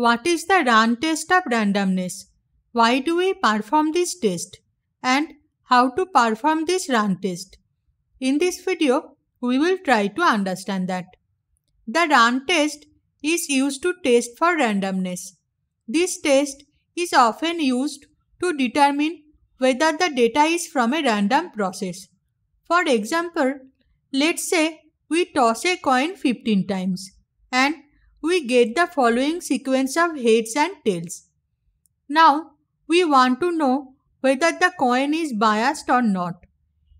what is the run test of randomness? Why do we perform this test? And how to perform this run test? In this video, we will try to understand that. The run test is used to test for randomness. This test is often used to determine whether the data is from a random process. For example, let's say we toss a coin 15 times and get the following sequence of heads and tails. Now, we want to know whether the coin is biased or not.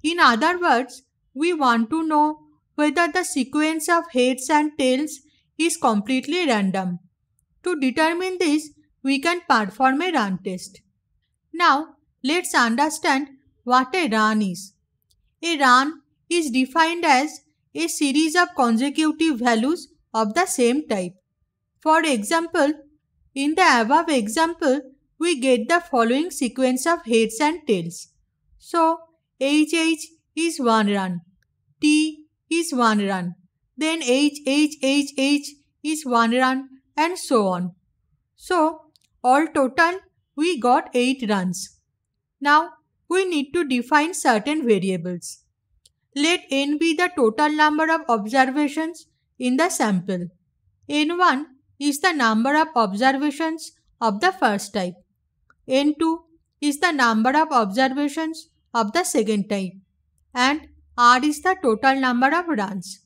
In other words, we want to know whether the sequence of heads and tails is completely random. To determine this, we can perform a run test. Now, let's understand what a run is. A run is defined as a series of consecutive values of the same type. For example, in the above example, we get the following sequence of heads and tails. So, HH is one run, T is one run, then HHHH is one run and so on. So, all total we got 8 runs. Now, we need to define certain variables. Let n be the total number of observations in the sample. n1 is the number of observations of the first type. n2 is the number of observations of the second type. And r is the total number of runs.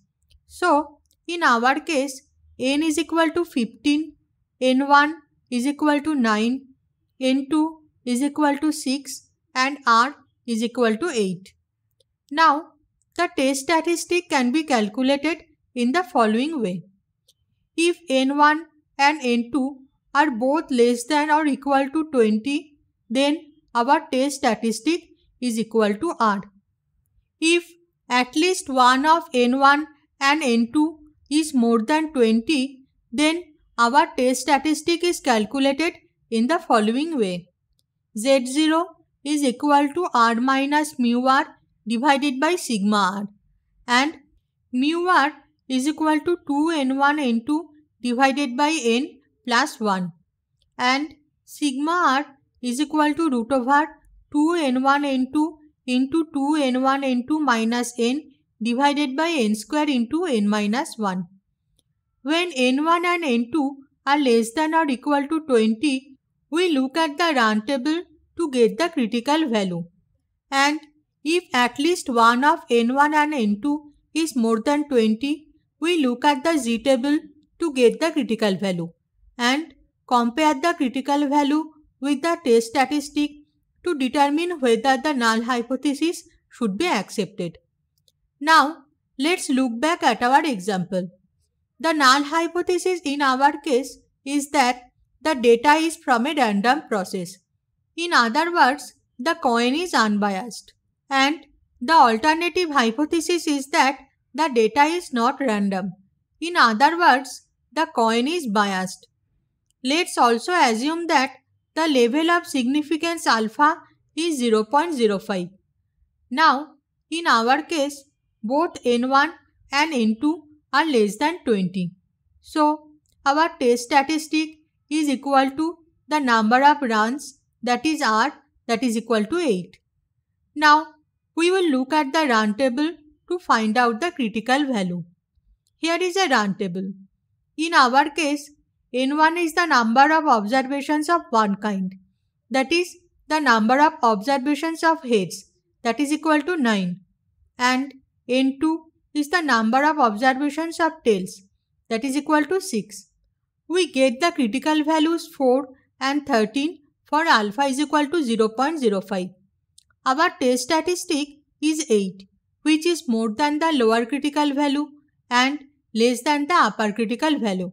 So, in our case, n is equal to 15, n1 is equal to 9, n2 is equal to 6 and r is equal to 8. Now, the test statistic can be calculated in the following way. If n1 and n2 are both less than or equal to 20, then our test statistic is equal to r. If at least one of n1 and n2 is more than 20, then our test statistic is calculated in the following way. Z0 is equal to r minus mu r divided by sigma r and mu r is equal to 2n1 n2 divided by n plus 1 and sigma r is equal to root over 2n1 n2 into 2n1 n2 minus n divided by n square into n minus 1. When n1 and n2 are less than or equal to 20, we look at the run table to get the critical value. And if at least one of n1 and n2 is more than 20, we look at the z table to get the critical value and compare the critical value with the test statistic to determine whether the null hypothesis should be accepted. Now, let's look back at our example. The null hypothesis in our case is that the data is from a random process. In other words, the coin is unbiased. And the alternative hypothesis is that the data is not random. In other words, the coin is biased. Let's also assume that the level of significance alpha is 0.05. Now, in our case, both n1 and n2 are less than 20. So, our test statistic is equal to the number of runs that is r that is equal to 8. Now, we will look at the run table to find out the critical value. Here is a run table. In our case, n1 is the number of observations of one kind. That is the number of observations of heads that is equal to 9 and n2 is the number of observations of tails that is equal to 6. We get the critical values 4 and 13 for alpha is equal to 0.05. Our test statistic is 8, which is more than the lower critical value and less than the upper critical value.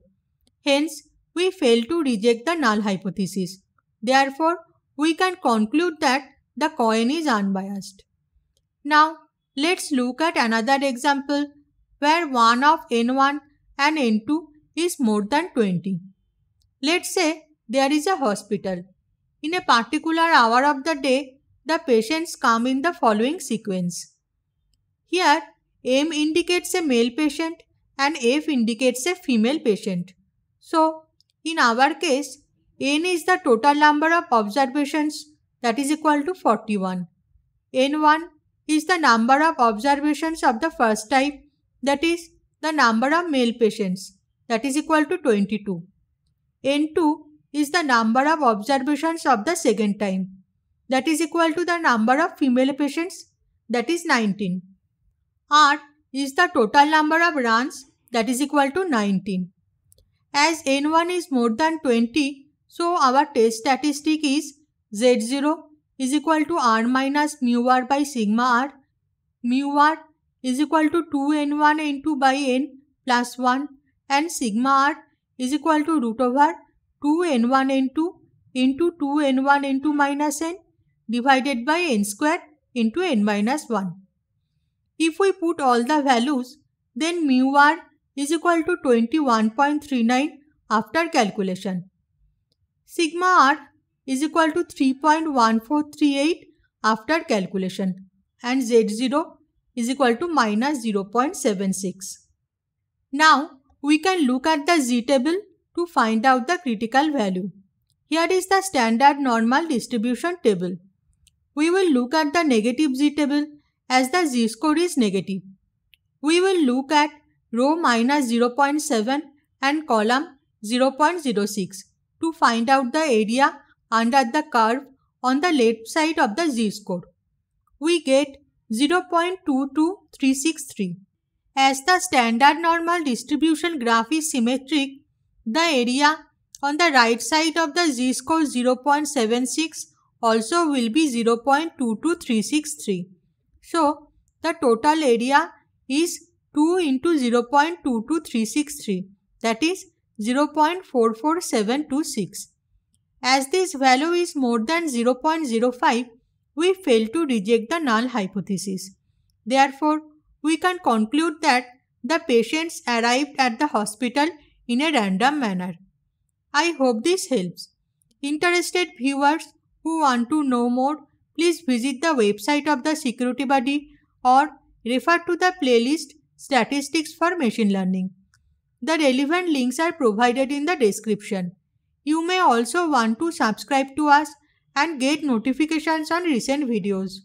Hence, we fail to reject the null hypothesis. Therefore, we can conclude that the coin is unbiased. Now, let's look at another example where 1 of n1 and n2 is more than 20. Let's say there is a hospital. In a particular hour of the day, the patients come in the following sequence. Here, M indicates a male patient and F indicates a female patient. So, In our case, n is the total number of observations that is equal to 41. n1 is the number of observations of the first type that is the number of male patients that is equal to 22. n2 is the number of observations of the second time that is equal to the number of female patients that is 19. R is the total number of runs that is equal to 19. As n1 is more than 20, so our test statistic is z0 is equal to r minus mu r by sigma r. Mu r is equal to 2n1 n2 by n plus 1 and sigma r is equal to root over 2n1 n2 into 2n1 n2 minus n divided by n square into n minus 1. If we put all the values, then mu r is equal to 21.39 after calculation. Sigma r is equal to 3.1438 after calculation and z0 is equal to minus 0.76. Now we can look at the z table to find out the critical value. Here is the standard normal distribution table. We will look at the negative z table as the z-score is negative. We will look at row minus 0.7 and column 0.06 to find out the area under the curve on the left side of the z-score. We get 0.22363. As the standard normal distribution graph is symmetric, the area on the right side of the z-score 0.76 also will be 0.22363. So, the total area is 2 into 0.22363 that is 0.44726. As this value is more than 0.05, we fail to reject the null hypothesis. Therefore, we can conclude that the patients arrived at the hospital in a random manner. I hope this helps. Interested viewers who want to know more, please visit the website of the Security Buddy or refer to the playlist Statistics for Machine Learning. The relevant links are provided in the description. You may also want to subscribe to us and get notifications on recent videos.